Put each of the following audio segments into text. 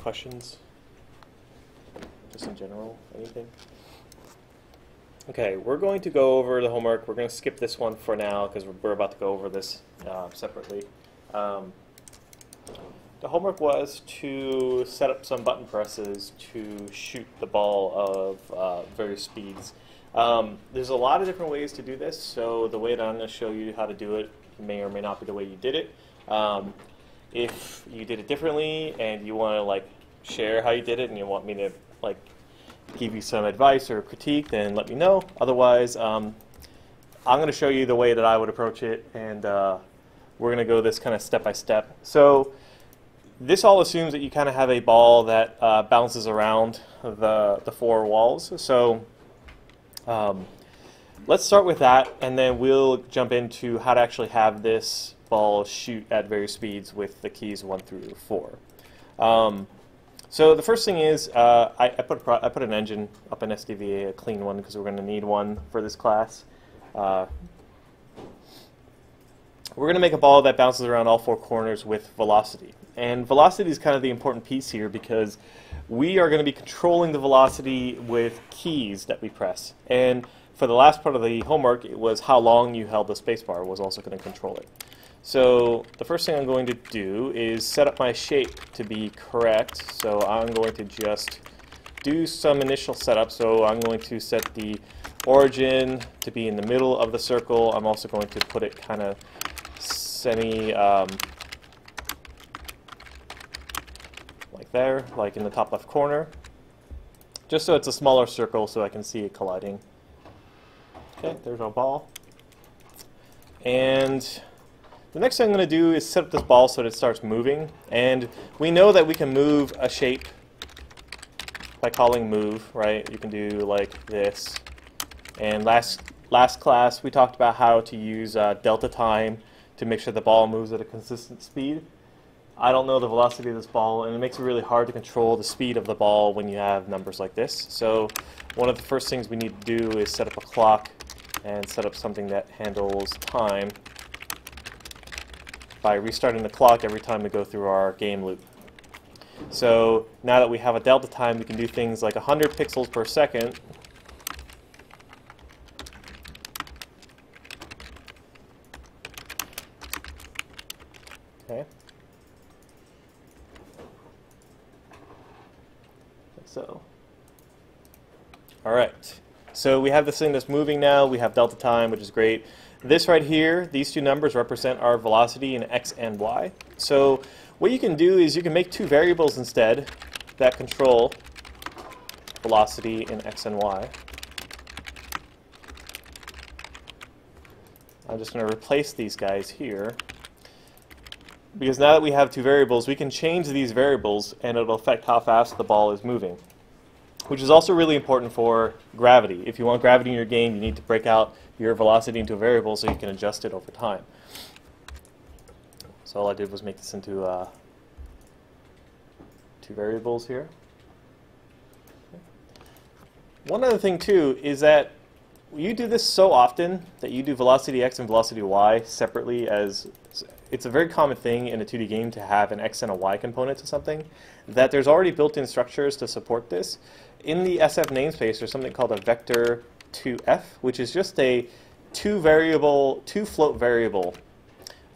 questions? Just in general, anything? Okay, we're going to go over the homework. We're going to skip this one for now because we're, about to go over this uh, separately. Um, the homework was to set up some button presses to shoot the ball of uh, various speeds. Um, there's a lot of different ways to do this, so the way that I'm going to show you how to do it may or may not be the way you did it. Um, if you did it differently and you want to like share how you did it and you want me to like give you some advice or critique, then let me know. Otherwise, um, I'm going to show you the way that I would approach it, and uh, we're going to go this kind of step by step. So this all assumes that you kind of have a ball that uh, bounces around the, the four walls. So um, let's start with that, and then we'll jump into how to actually have this ball shoot at various speeds with the keys 1 through 4. Um, so the first thing is uh, I, I, put I put an engine up in SDVA, a clean one, because we're going to need one for this class. Uh, we're going to make a ball that bounces around all four corners with velocity. And velocity is kind of the important piece here because we are going to be controlling the velocity with keys that we press. And for the last part of the homework, it was how long you held the spacebar was also going to control it. So the first thing I'm going to do is set up my shape to be correct. So I'm going to just do some initial setup. So I'm going to set the origin to be in the middle of the circle. I'm also going to put it kind of semi um, like there, like in the top left corner. Just so it's a smaller circle so I can see it colliding. Okay, there's our ball. And the next thing I'm going to do is set up this ball so that it starts moving. And we know that we can move a shape by calling move, right? You can do like this. And last, last class we talked about how to use uh, delta time to make sure the ball moves at a consistent speed. I don't know the velocity of this ball, and it makes it really hard to control the speed of the ball when you have numbers like this. So one of the first things we need to do is set up a clock and set up something that handles time by restarting the clock every time we go through our game loop. So now that we have a delta time, we can do things like 100 pixels per second. Okay. Like so. All right. So we have this thing that's moving now. We have delta time, which is great. This right here, these two numbers represent our velocity in x and y. So what you can do is you can make two variables instead that control velocity in x and y. I'm just going to replace these guys here. Because now that we have two variables, we can change these variables and it'll affect how fast the ball is moving. Which is also really important for gravity. If you want gravity in your game, you need to break out your velocity into a variable so you can adjust it over time. So all I did was make this into uh, two variables here. One other thing too is that you do this so often that you do velocity x and velocity y separately as it's a very common thing in a 2D game to have an x and a y component to something that there's already built-in structures to support this. In the SF namespace there's something called a vector 2f, which is just a two variable, two float variable.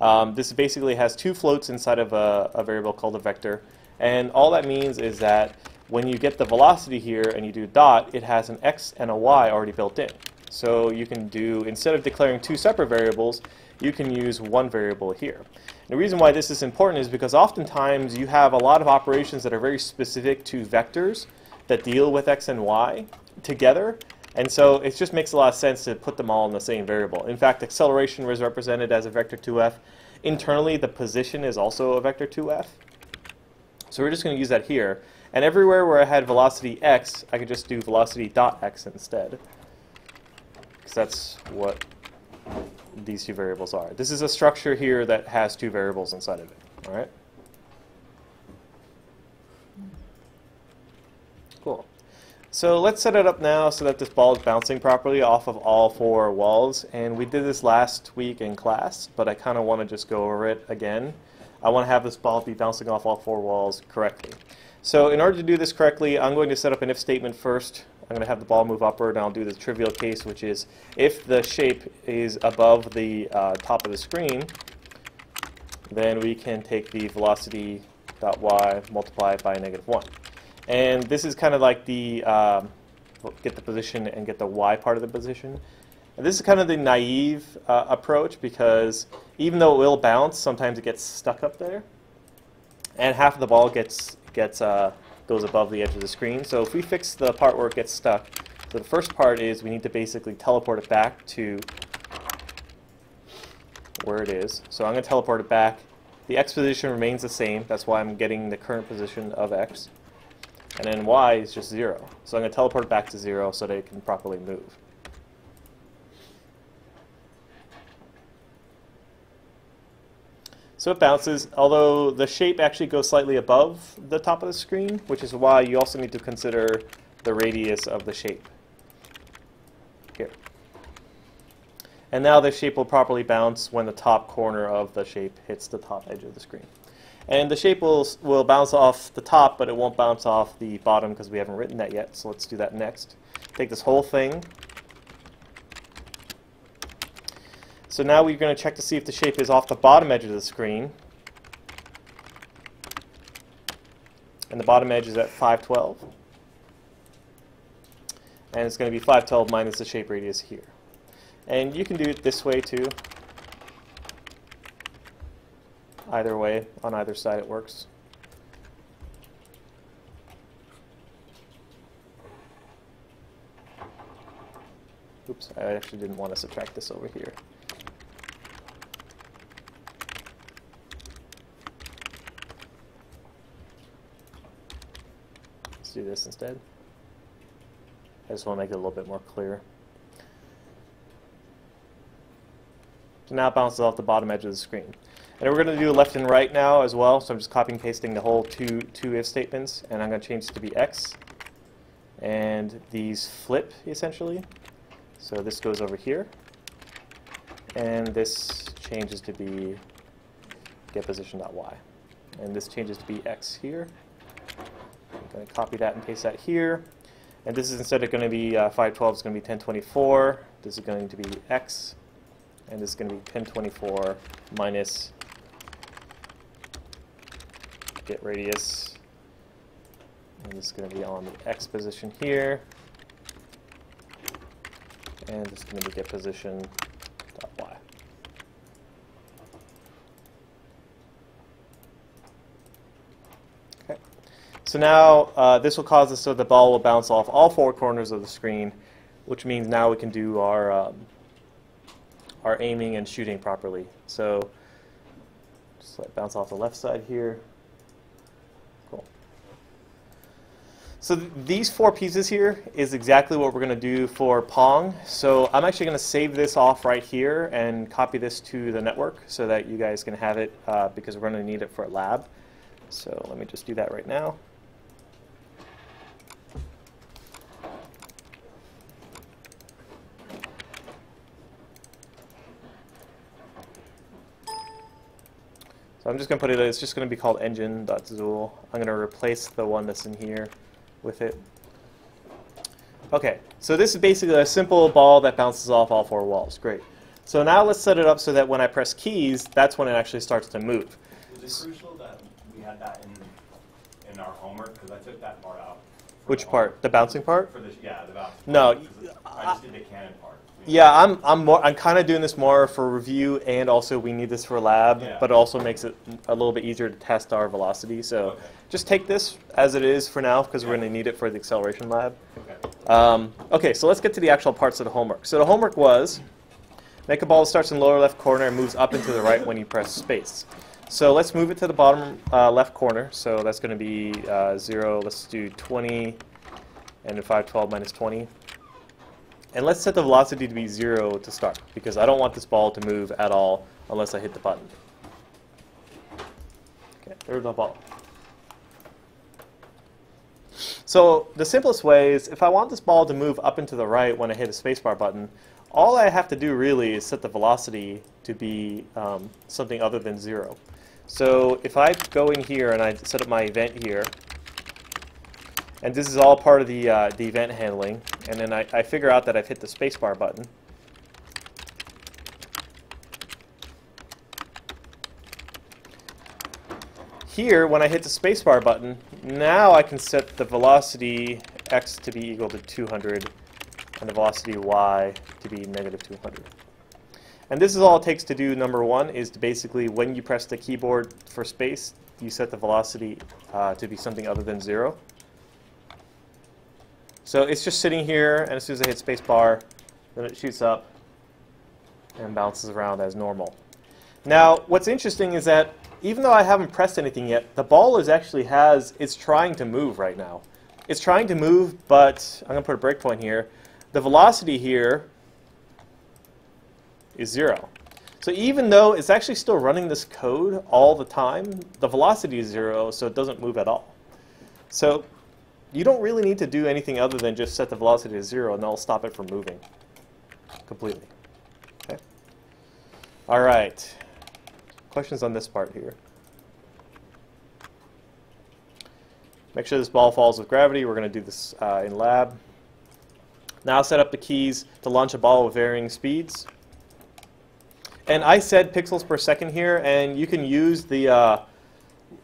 Um, this basically has two floats inside of a, a variable called a vector. And all that means is that when you get the velocity here and you do dot, it has an x and a y already built in. So you can do, instead of declaring two separate variables, you can use one variable here. And the reason why this is important is because oftentimes you have a lot of operations that are very specific to vectors that deal with x and y together, and so it just makes a lot of sense to put them all in the same variable. In fact, acceleration was represented as a vector 2f. Internally, the position is also a vector 2f. So we're just going to use that here. And everywhere where I had velocity x, I could just do velocity dot x instead. That's what these two variables are. This is a structure here that has two variables inside of it. All right. Cool. So let's set it up now so that this ball is bouncing properly off of all four walls. And we did this last week in class, but I kind of want to just go over it again. I want to have this ball be bouncing off all four walls correctly. So in order to do this correctly, I'm going to set up an if statement first. I'm going to have the ball move upward, and I'll do the trivial case, which is if the shape is above the uh, top of the screen, then we can take the velocity dot y multiply it by negative 1. And this is kind of like the um, get the position and get the y part of the position. And this is kind of the naive uh, approach because even though it will bounce, sometimes it gets stuck up there. And half of the ball gets, gets uh, goes above the edge of the screen. So if we fix the part where it gets stuck, so the first part is we need to basically teleport it back to where it is. So I'm going to teleport it back. The x position remains the same. That's why I'm getting the current position of x. And then y is just 0. So I'm going to teleport it back to 0 so that it can properly move. So it bounces, although the shape actually goes slightly above the top of the screen, which is why you also need to consider the radius of the shape. Here. And now the shape will properly bounce when the top corner of the shape hits the top edge of the screen. And the shape will, will bounce off the top, but it won't bounce off the bottom because we haven't written that yet. So let's do that next. Take this whole thing. So now we're going to check to see if the shape is off the bottom edge of the screen. And the bottom edge is at 512. And it's going to be 512 minus the shape radius here. And you can do it this way too. Either way, on either side it works. Oops, I actually didn't want to subtract this over here. Let's do this instead. I just want to make it a little bit more clear. So now it bounces off the bottom edge of the screen. And we're going to do left and right now as well, so I'm just copying pasting the whole two, two if statements, and I'm going to change it to be x. And these flip, essentially. So this goes over here. And this changes to be get position.y. And this changes to be x here. Going to copy that and paste that here. And this is instead of going to be uh, 512, it's going to be 1024. This is going to be x. And this is going to be 1024 minus get radius. And this is going to be on the x position here. And this is going to be get position dot y. Okay. So now uh, this will cause us so the ball will bounce off all four corners of the screen, which means now we can do our um, our aiming and shooting properly. So just let it bounce off the left side here. Cool. So th these four pieces here is exactly what we're going to do for Pong. So I'm actually going to save this off right here and copy this to the network so that you guys can have it uh, because we're going to need it for a lab. So let me just do that right now. So I'm just going to put it, it's just going to be called engine.zool. I'm going to replace the one that's in here with it. Okay, so this is basically a simple ball that bounces off all four walls. Great. So now let's set it up so that when I press keys, that's when it actually starts to move. Is it crucial that we had that in, in our homework? Because I took that part out. Which part? The bouncing part? For this, yeah, the bouncing No, I just did the cannon part. Yeah, I'm I'm more I'm kind of doing this more for review and also we need this for lab, Yeah. but it also makes it a little bit easier to test our velocity. So Okay. just take this as it is for now because we're going to need it for the acceleration lab. Okay. Um, okay, so let's get to the actual parts of the homework. So the homework was make a ball that starts in the lower left corner and moves up into the right when you press space. So let's move it to the bottom uh, left corner. So that's going to be uh, 0, let's do 20, and 512 minus 20. And let's set the velocity to be 0 to start, because I don't want this ball to move at all unless I hit the button. Okay, there's the ball. So the simplest way is if I want this ball to move up and to the right when I hit a spacebar button, all I have to do really is set the velocity to be um, something other than zero. So if I go in here and I set up my event here, and this is all part of the, uh, the event handling, and then I, I figure out that I've hit the spacebar button, Here, when I hit the spacebar button, now I can set the velocity x to be equal to 200 and the velocity y to be negative 200. And this is all it takes to do number one, is to basically, when you press the keyboard for space, you set the velocity uh, to be something other than zero. So it's just sitting here, and as soon as I hit spacebar, then it shoots up and bounces around as normal. Now, what's interesting is that even though I haven't pressed anything yet, the ball is actually has, it's trying to move right now. It's trying to move, but I'm going to put a breakpoint here. The velocity here is zero. So even though it's actually still running this code all the time, the velocity is zero, so it doesn't move at all. So you don't really need to do anything other than just set the velocity to zero, and that'll stop it from moving completely. Okay. All right. Questions on this part here? Make sure this ball falls with gravity. We're going to do this uh, in lab. Now set up the keys to launch a ball with varying speeds. And I said pixels per second here, and you can use the uh,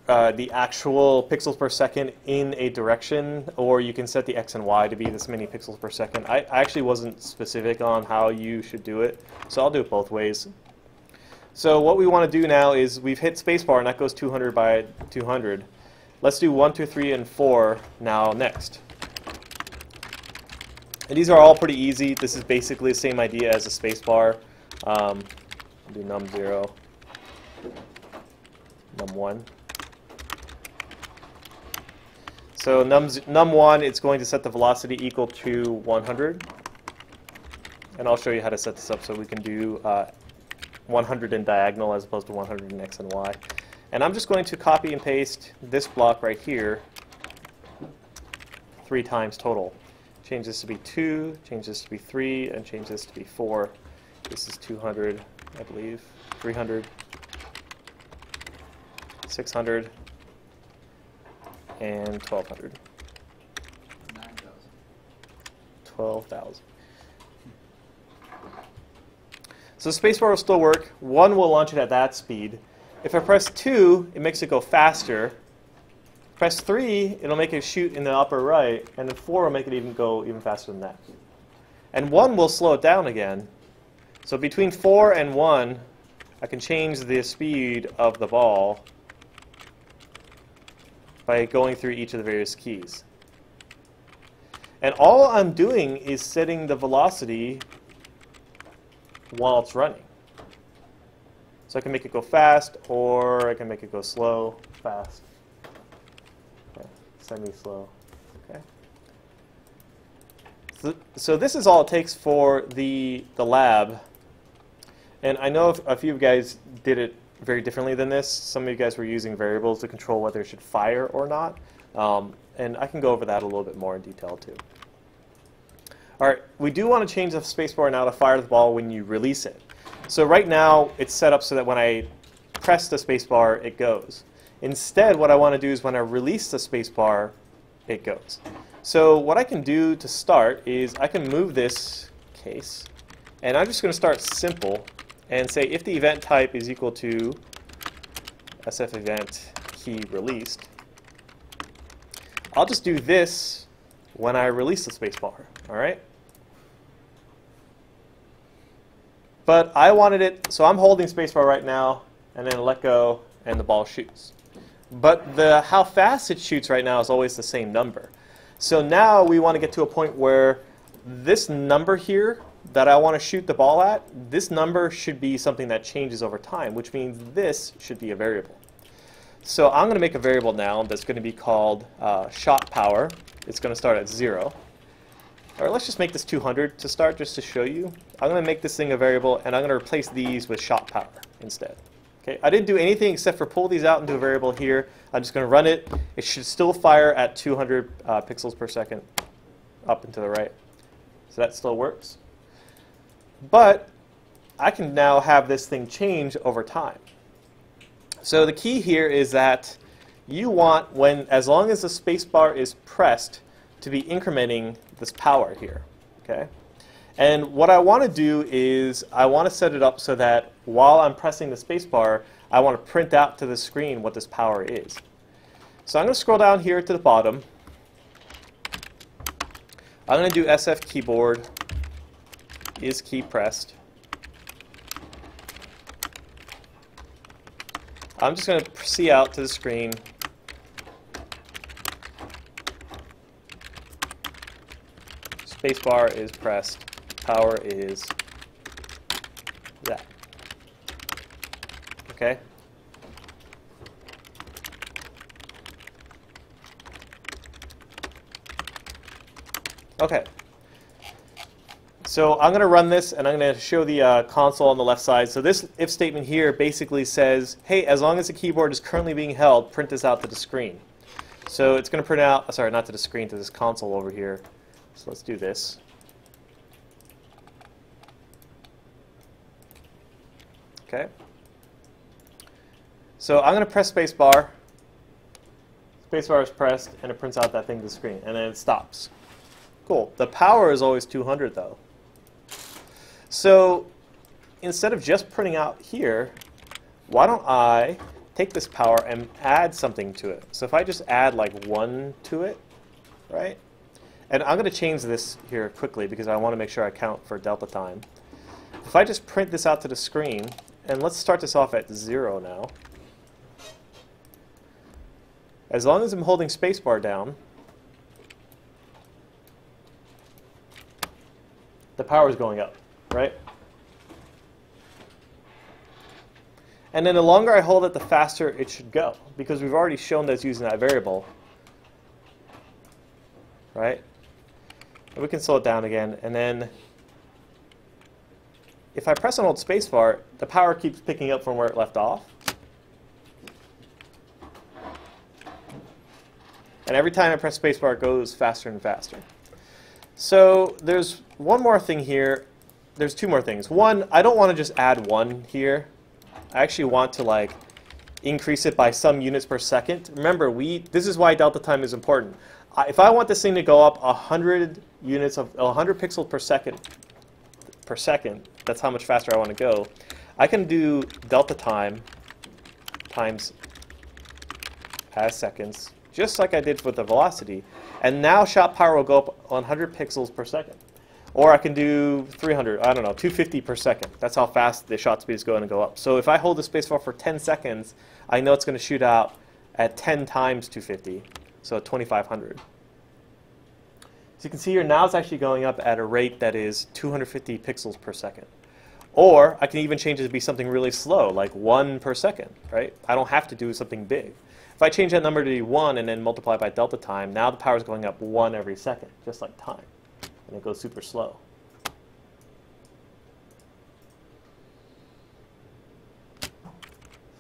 uh, the actual pixels per second in a direction, or you can set the x and y to be this many pixels per second. I, I actually wasn't specific on how you should do it, so I'll do it both ways. So what we want to do now is we've hit spacebar and that goes 200 by 200. Let's do 1, 2, 3, and 4 now next. And these are all pretty easy. This is basically the same idea as a spacebar. Um, do num 0, num 1. So num, num 1, it's going to set the velocity equal to 100. And I'll show you how to set this up so we can do uh, 100 in diagonal as opposed to 100 in x and y. And I'm just going to copy and paste this block right here three times total. Change this to be 2, change this to be 3, and change this to be 4. This is 200, I believe, 300, 600, and 1200. 12,000. So spacebar will still work. 1 will launch it at that speed. If I press 2, it makes it go faster. Press 3, it'll make it shoot in the upper right, and then 4 will make it even go even faster than that. And 1 will slow it down again. So between 4 and 1, I can change the speed of the ball by going through each of the various keys. And all I'm doing is setting the velocity while it's running. So I can make it go fast, or I can make it go slow, fast, okay. semi-slow. Okay. So, so this is all it takes for the the lab. And I know a few of you guys did it very differently than this. Some of you guys were using variables to control whether it should fire or not. Um, and I can go over that a little bit more in detail too. All right, we do want to change the spacebar now to fire the ball when you release it. So right now, it's set up so that when I press the spacebar, it goes. Instead, what I want to do is when I release the spacebar, it goes. So what I can do to start is I can move this case, and I'm just going to start simple and say if the event type is equal to SF event key released, I'll just do this when I release the spacebar. All right. But I wanted it, so I'm holding spacebar right now, and then let go, and the ball shoots. But the how fast it shoots right now is always the same number. So now we want to get to a point where this number here that I want to shoot the ball at, this number should be something that changes over time, which means this should be a variable. So I'm going to make a variable now that's going to be called uh, shot power. It's going to start at 0. Or let's just make this 200 to start just to show you. I'm going to make this thing a variable and I'm going to replace these with shot power instead. Okay, I didn't do anything except for pull these out into a variable here. I'm just going to run it. It should still fire at 200 uh, pixels per second up and to the right. So that still works. But I can now have this thing change over time. So the key here is that you want when, as long as the spacebar is pressed, to be incrementing this power here, okay? And what I want to do is I want to set it up so that while I'm pressing the spacebar, I want to print out to the screen what this power is. So I'm going to scroll down here to the bottom. I'm going to do SF keyboard is key pressed. I'm just going to cout to the screen. Spacebar is pressed. Power is that. Okay? Okay. So I'm going to run this, and I'm going to show the uh, console on the left side. So this if statement here basically says, hey, as long as the keyboard is currently being held, print this out to the screen. So it's going to print out, sorry, not to the screen, to this console over here. So let's do this. Okay. So I'm going to press spacebar. Spacebar is pressed, and it prints out that thing to the screen, and then it stops. Cool. The power is always 200, though. So instead of just printing out here, why don't I take this power and add something to it? So if I just add like 1 to it, right? And I'm going to change this here quickly because I want to make sure I count for delta time. If I just print this out to the screen, and let's start this off at 0 now. As long as I'm holding spacebar down, the power is going up right? And then the longer I hold it, the faster it should go, because we've already shown that it's using that variable, right? And we can slow it down again, and then if I press and hold spacebar, the power keeps picking up from where it left off. And every time I press spacebar, it goes faster and faster. So there's one more thing here there's two more things. One, I don't want to just add one here. I actually want to like increase it by some units per second. Remember, we this is why delta time is important. if I want this thing to go up 100 units of 100 pixels per second per second, that's how much faster I want to go. I can do delta time times as seconds, just like I did with the velocity. And now shot power will go up 100 pixels per second. Or I can do 300, I don't know, 250 per second. That's how fast the shot speed is going to go up. So if I hold the spacebar for 10 seconds, I know it's going to shoot out at 10 times 250, so 2500. So you can see here now it's actually going up at a rate that is 250 pixels per second. Or I can even change it to be something really slow, like 1 per second, right? I don't have to do something big. If I change that number to be 1 and then multiply by delta time, now the power is going up 1 every second, just like time and it goes super slow.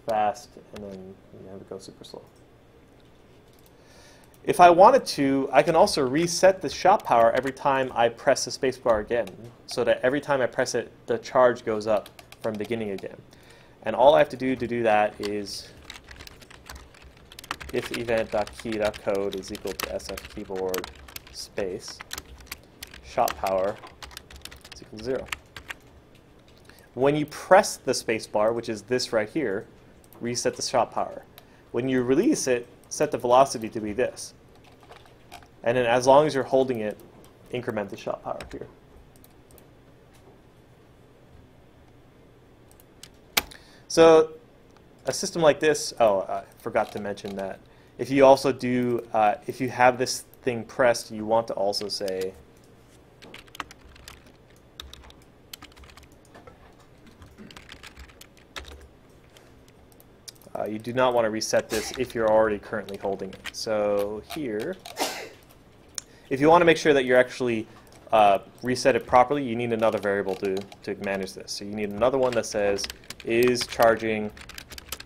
Fast, and then you have it go super slow. If I wanted to, I can also reset the shot power every time I press the spacebar again, so that every time I press it, the charge goes up from beginning again. And all I have to do to do that is if event.key.code is equal to sf keyboard space shot power is equal to zero. When you press the spacebar, which is this right here, reset the shot power. When you release it, set the velocity to be this. And then as long as you're holding it, increment the shot power here. So a system like this, oh, I forgot to mention that. If you also do, uh, if you have this thing pressed, you want to also say Uh, you do not want to reset this if you're already currently holding it. So here, if you want to make sure that you're actually uh, reset it properly, you need another variable to, to manage this. So you need another one that says is charging,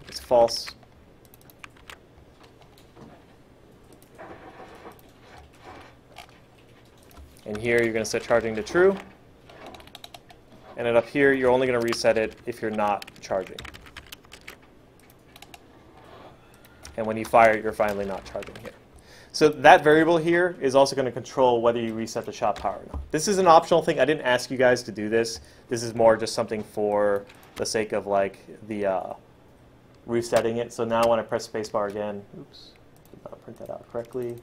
it's false. And here you're going to set charging to true. And then up here, you're only going to reset it if you're not charging. And when you fire it, you're finally not charging here. So that variable here is also going to control whether you reset the shot power or not. This is an optional thing. I didn't ask you guys to do this. This is more just something for the sake of like the uh, resetting it. So now when I press spacebar again, oops, did not print that out correctly.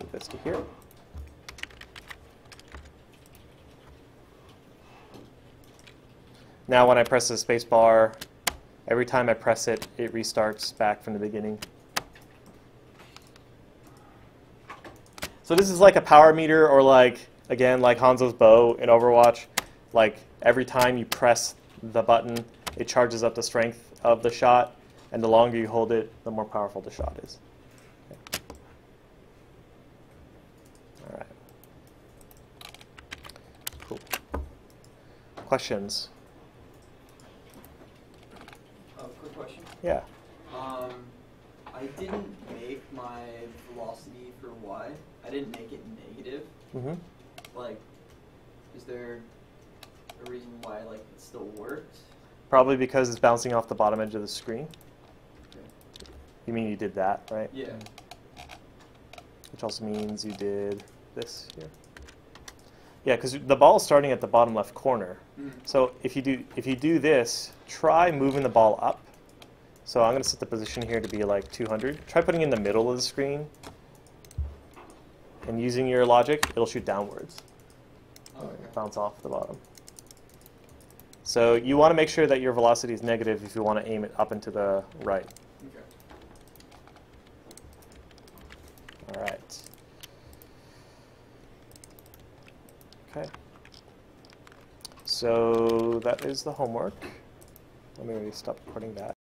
Move this to here. Now when I press the spacebar, every time I press it, it restarts back from the beginning. So this is like a power meter or like, again, like Hanzo's bow in Overwatch. Like every time you press the button, it charges up the strength of the shot, and the longer you hold it, the more powerful the shot is. All right. Cool. Questions? Yeah. Um, I didn't make my velocity for Y. I didn't make it negative. Mm-hmm. Like, is there a reason why like it still works? Probably because it's bouncing off the bottom edge of the screen. Okay. You mean you did that, right? Yeah. Which also means you did this here. Yeah, because the ball is starting at the bottom left corner. Mm. So if you do if you do this, try moving the ball up. So I'm going to set the position here to be like 200. Try putting in the middle of the screen. And using your logic, it'll shoot downwards. Oh, okay. Bounce off the bottom. So you want to make sure that your velocity is negative if you want to aim it up and to the right. Okay. All right. Okay. So that is the homework. Let me stop recording that.